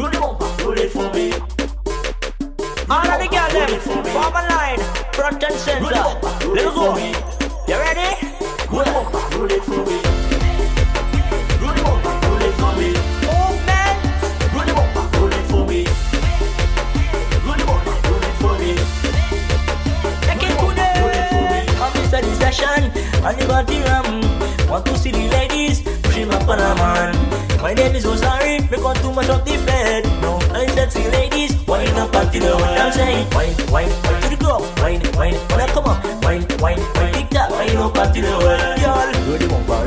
Roll the bumper, roll it for me. All of the girls, them, form a line, front and center. Let's go. You ready? Roll the bumper, roll it for me. Session the body rum. Want to see the ladies? Pushing up on a man. My name is Ozarie, on too much of the fed. No, see ladies, wine up until the one I'm saying. Wine, wine, wine to the club. Wine, wine, when come up. Wine, wine, wine, tick tock. Wine up until the world. Y'all,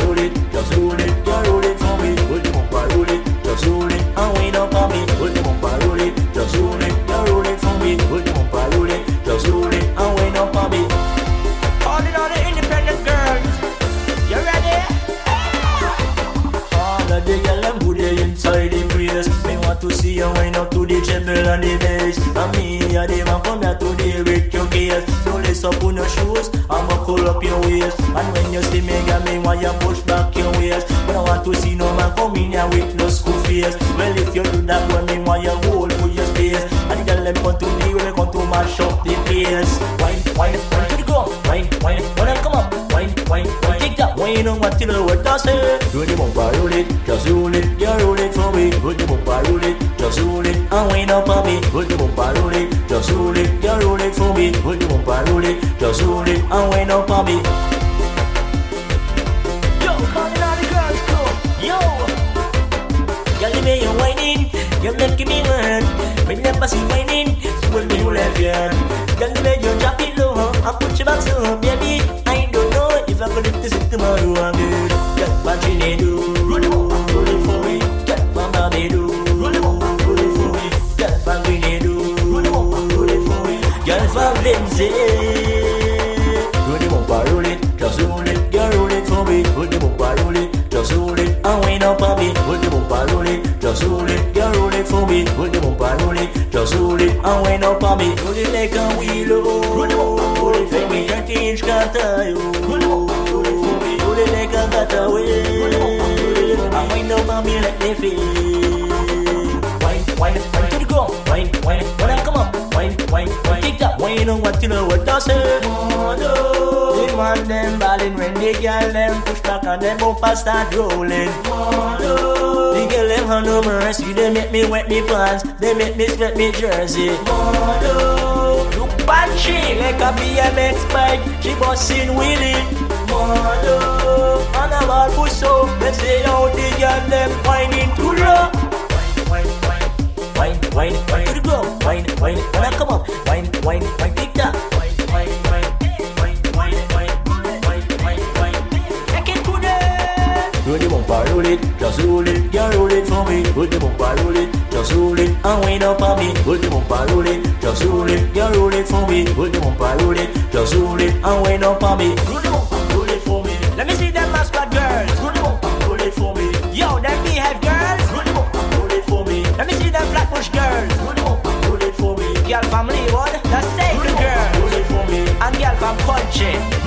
up to the treble and the bass And me and the man come here today with your case. So lace up on your shoes and buckle up your waist. And when you see me girl me want you push back your waist. But I want to see no man come in here with no school face Well if you do that when me want you hold for your space. And girl them come to me when they come to mash up the place on what till the world does it Roll the bumper, roll it, just roll it Yeah, roll it for me. Roll the bumper, roll it, just roll it And wine up on me. Roll the bumper, roll it, just roll it Yeah, roll it for me. Roll the bumper, roll it, just roll it And wine up on me. Yo, calling all the girls, Yo. Girl, the way you whining, you're making me mad. When you never see whining, so when me left you. Girl, the way for me. Girl, from Lindsay. Roll it up, roll it, just roll it. Girl, roll it for me. Roll it up, roll it, just roll it. And wind up on me. Roll the bumper, roll it, just roll it. Girl, roll it for me. Roll the bumper, roll it, just roll it. And wind up on me. Roll it like a wheel, oh. Roll the bumper, roll it for me. Thirty inch cutter, yo. Roll the bumper, roll it for me. Roll it like a the bumper, for me. And wind up on me like they feel. Wine, wine, wine to the ground. Wine, wine, Wine on what you know what I say. Mother, the man them ballin' when the girl them push back and them bumper start rolling. Mother, the girl them have no mercy. They make me wet me pants. They make me sweat me jersey. Mother, look punchy like a BMX bike. She bustin' with it. And a ball push so. Let's say how the girl them whining to rock it, just roll it, yeah, roll it for me. Roll the bumper, roll it, just roll it, and wind up on me. Roll the bumper, roll it, just roll it, yeah, roll it for me. Roll the bumper, roll it, just roll it, and wind up on me. Roll the bumper, roll it for me. Let me see them mascot girls. Roll the bumper, roll it for me. Yo, them beehive girls. Roll the bumper, roll it for me. Let me see them flatbush girls. Roll the bumper, roll it for me. Girl from Leeward, the sacred girl. Roll it for me. And girl from Culture.